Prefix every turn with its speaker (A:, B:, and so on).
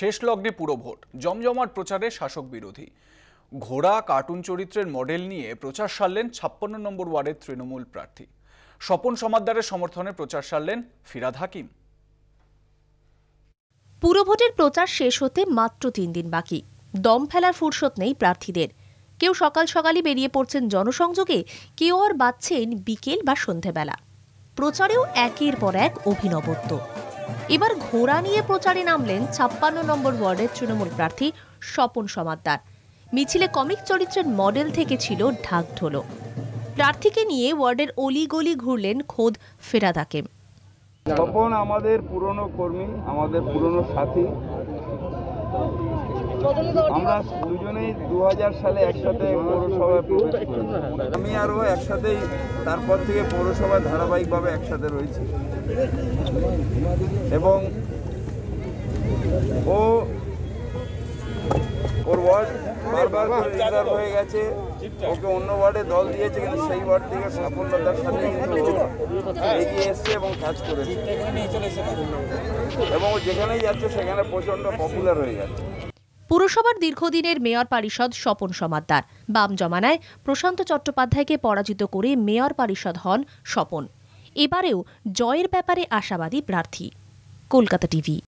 A: শেষ লগ্নে পুরো ভোট, জমজমাট প্রচারে শাসক বিরোধী। ঘোড়া কার্টুন চরিত্রের মডেল নিয়ে প্রচার সারলেন ছাপ্পান্ন নম্বর ওয়ার্ডের তৃণমূল প্রার্থী। স্বপন সমাদ্দারের সমর্থনে প্রচার সারলেন ফিরাদ হাকিম।
B: পুরভোটের প্রচার শেষ হতে মাত্র তিন দিন বাকি। দম ফেলার ফুরসত নেই প্রার্থীদের। কেউ সকাল সকালই বেরিয়ে পড়ছেন জনসংযোগে, কেউ আর বাঁচছেন বিকেল বা সন্ধেবেলা। প্রচারেও একের পর এক অভিনবত্ব। এবার ঘোড়া নিয়ে প্রচারে নামলেন ছাপ্পান্ন নম্বর ওয়ার্ডের তৃণমূল প্রার্থী স্বপন সমাদ্দার। মিছিলে কমিক চরিত্রের মডেল থেকে ছিল ঢাকঢোলো প্রার্থীকে নিয়ে ওয়ার্ডের অলিগলি ঘুরলেন খোদ ফেরাদ হাকিম।
C: তপন আমাদের পুরনো কর্মী, আমাদের পুরনো সাথী। আমরা দুজনেই দু সালে একসাথে পৌরসভায় প্রবেশ আমি আরও একসাথেই তারপর থেকে পৌরসভায় ধারাবাহিকভাবে একসাথে রয়েছি। এবং ও ওর ওয়ার্ড বারবার রিজার্ভ হয়ে গেছে। ওকে অন্য ওয়ার্ডে দল দিয়েছে কিন্তু সেই ওয়ার্ড থেকে সাফল্যতার সাথে কিন্তু এগিয়ে এসছে এবং কাজ করেছে। এবং ও যেখানেই যাচ্ছে সেখানে প্রচণ্ড পপুলার হয়ে যাচ্ছে
B: পুরসভার দীর্ঘদিনের মেয়র পরিষদ স্বপন সমাদ্দার। বাম জমানায় প্রশান্ত চট্টোপাধ্যায়কে পরাজিত করে মেয়র পরিষদ হন স্বপন। এবারেও জয়ের ব্যাপারে আশাবাদী প্রার্থী। কলকাতা টিভি।